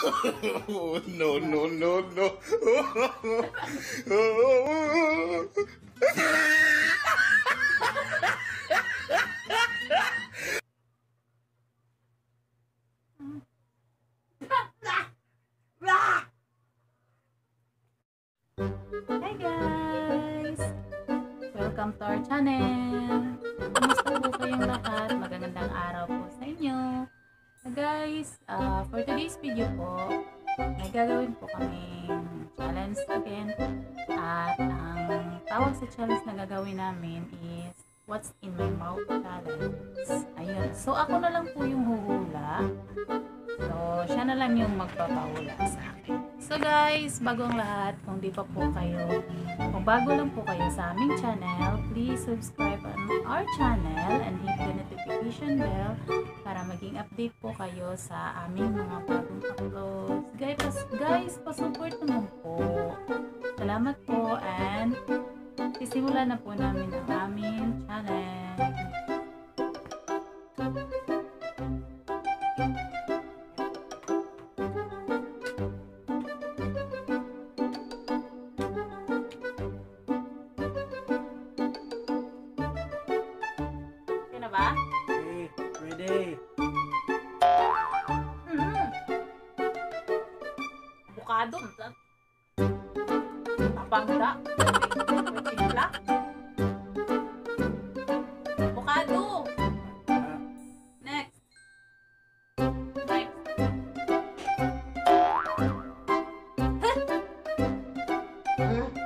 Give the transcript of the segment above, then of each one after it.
no, no, no, no. Hi guys! Welcome to our channel! Kumusta po kayong lahat? Magandang araw po sa inyo. So guys, uh, for today's video po, may gagawin po kaming challenge again. At ang tawag sa challenge na gagawin namin is What's in my mouth challenge. Ayun. So ako na lang po yung huhula. So, siya na lang yung magpapahula sa akin. So guys, bago ang lahat, kung di pa po kayo, kung bago lang po kayo sa aming channel, please subscribe our channel and hit the notification bell para maging update po kayo sa aming mga bagong uploads. Guys, pas, guys, pasupport naman po. Salamat po and sisimula na po namin ang aming challenge. Ready. Mm. Avocado. Papangda. Timpla. Ah, Next. Next. Sina?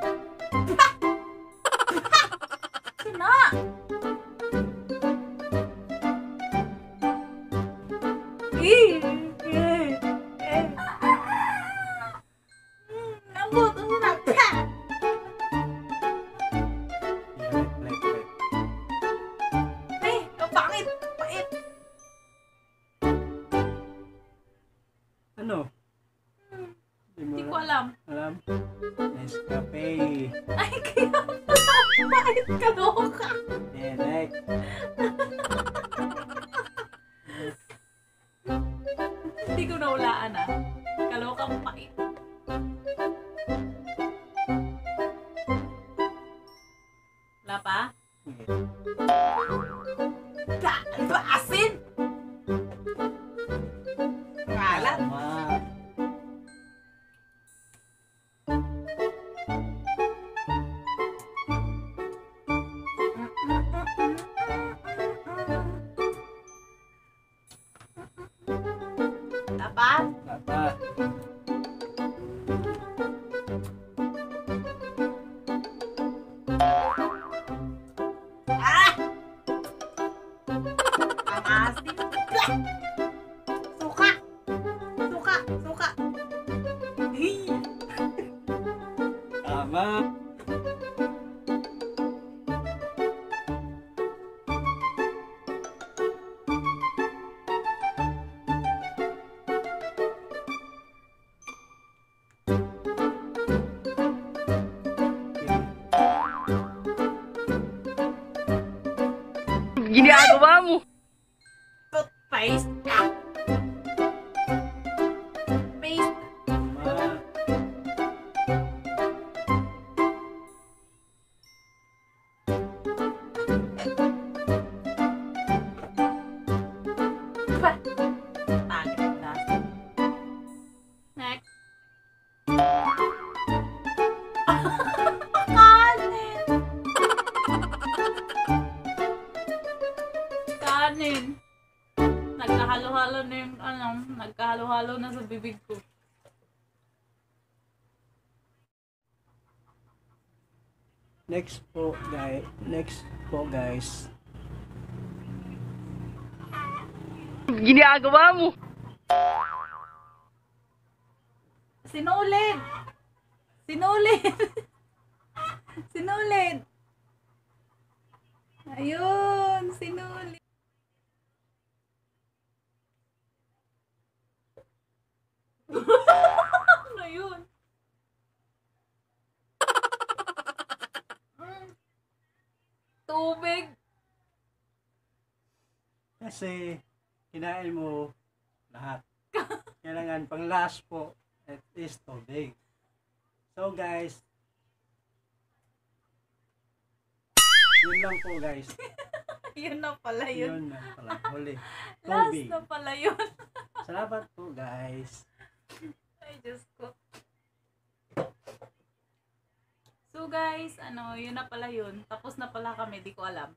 Eh, eh, eh. Lambot ang sinakta. yeah, like, like. Eh, ang pangit. Pait. Ano? Di mo Hindi ko alam. alam. Alam? Nescafe. Ay, kaya pala. Pait ka loka. Tompa itu. Kenapa? Enggak, itu asin. Kalah. Apa? Apa? Tama. Ginagawa mo. Toothpaste. Ah! Pangit ang lasa. Next. Kanin! Kanin! Nagkahalo-halo na yung ano, nagkahalo-halo na sa bibig ko. Next po, guys. Next po, guys. Ginagawa mo. Sinulid! Sinulid! Sinulid! Ayun! Sinulid! ano yun? Tubig! Kasi, kinain mo lahat. Kailangan pang last po, it is tubig. So guys, yun lang po guys. yun na pala yun. Yun na pala. Huli. Last Tubig. na pala yun. Salamat po guys. Ay, Diyos ko. So guys, ano, yun na pala yun. Tapos na pala kami, di ko alam.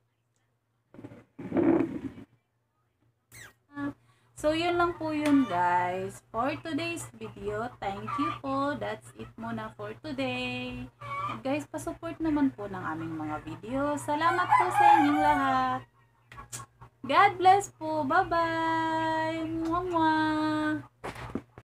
So yun lang po yun guys. For today's video, thank you po. That's it muna for today. And guys, pasupport naman po ng aming mga video. Salamat po sa inyong lahat. God bless po. Bye-bye. Mwah, mwah.